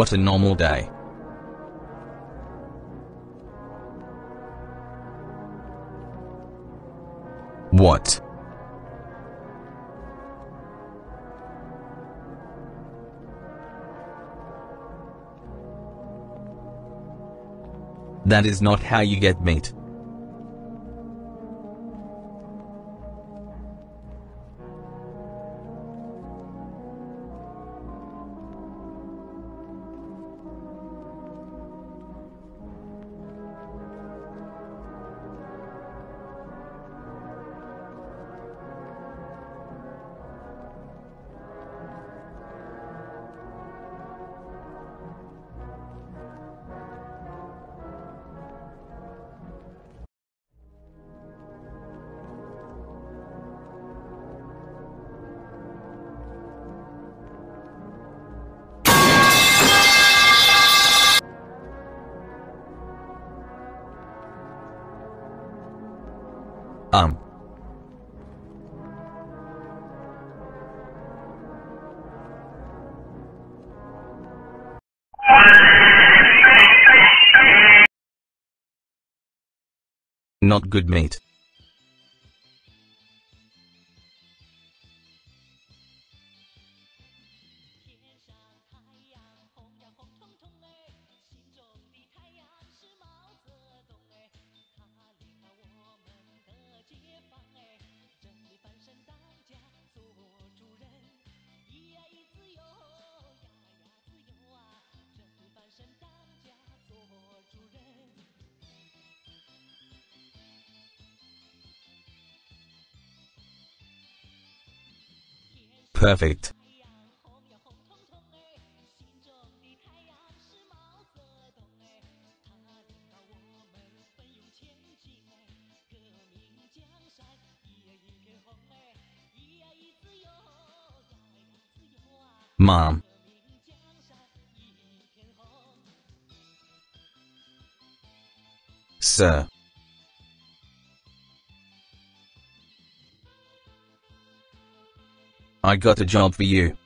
What a normal day. What? That is not how you get meat. Um. Not good mate. Perfect. Mom. Sir. I got a job for you.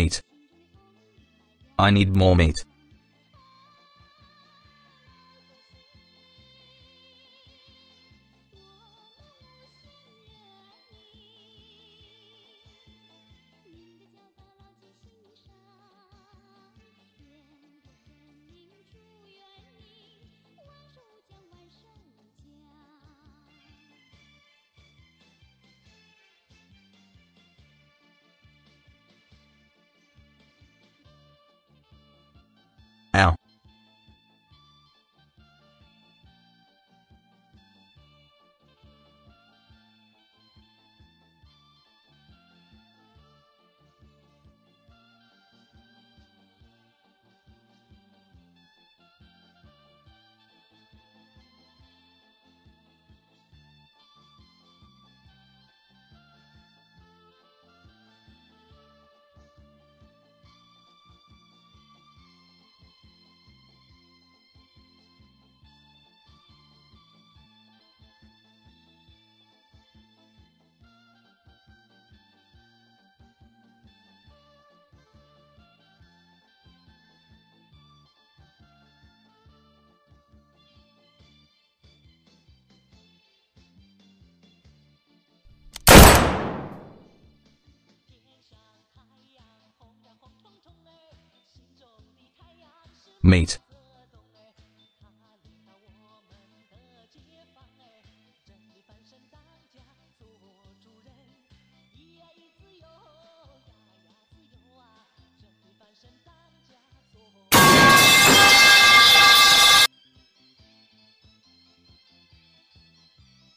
Meat. I need more meat. Meat.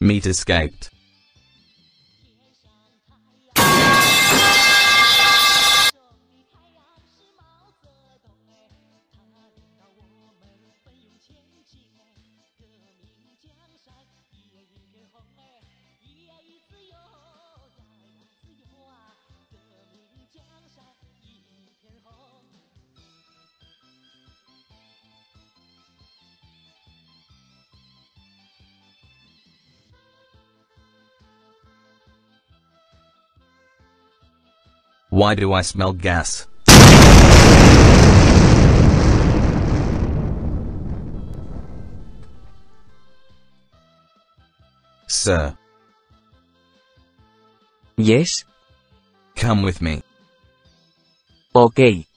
Meat escaped. Why do I smell gas? Sir, Yes? come with me. Ok.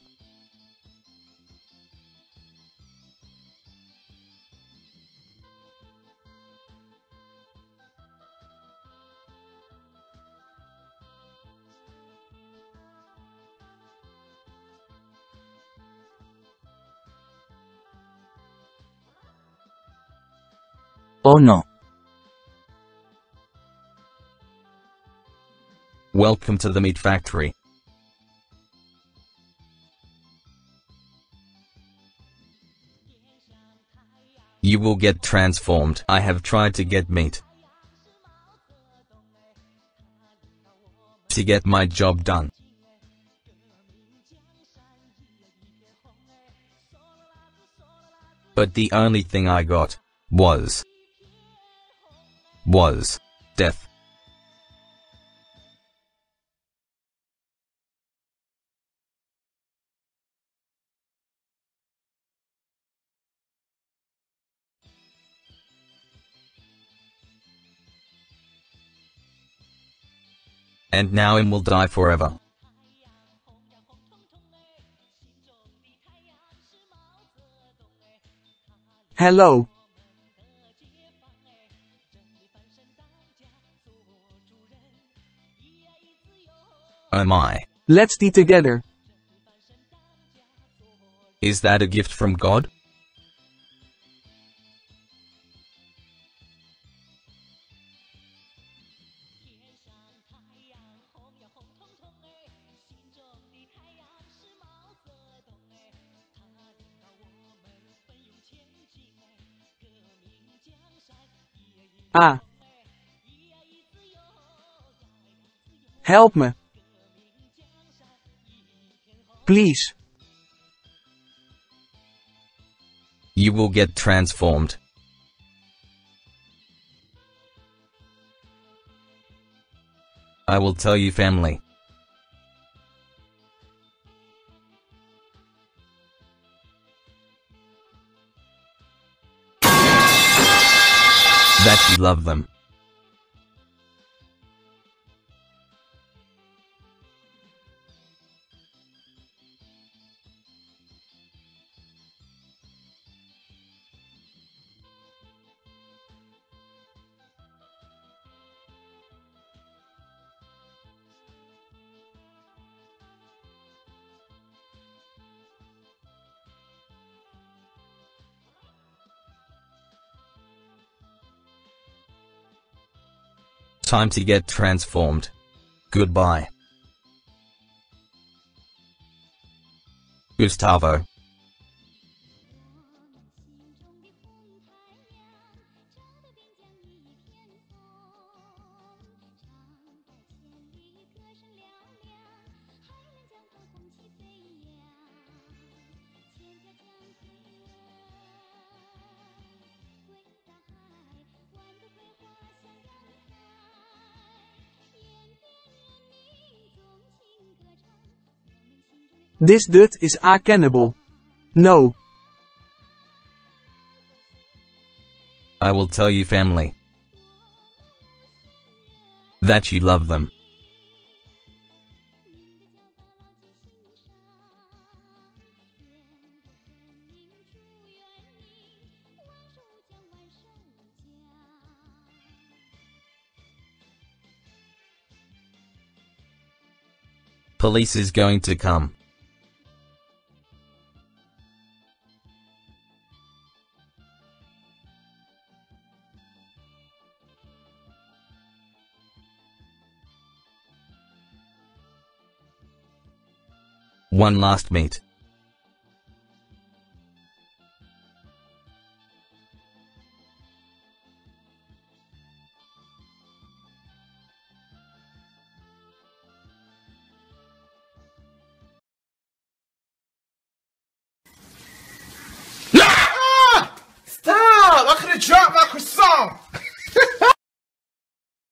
No. Welcome to the meat factory. You will get transformed. I have tried to get meat. To get my job done. But the only thing I got was was death. And now him will die forever. Hello. Oh I? Let's eat together. Is that a gift from God? Ah. Help me. Please. You will get transformed. I will tell you family. That you love them. Time to get transformed. Goodbye. Gustavo. This dirt is A. No. I will tell you family. That you love them. Police is going to come. One last meet.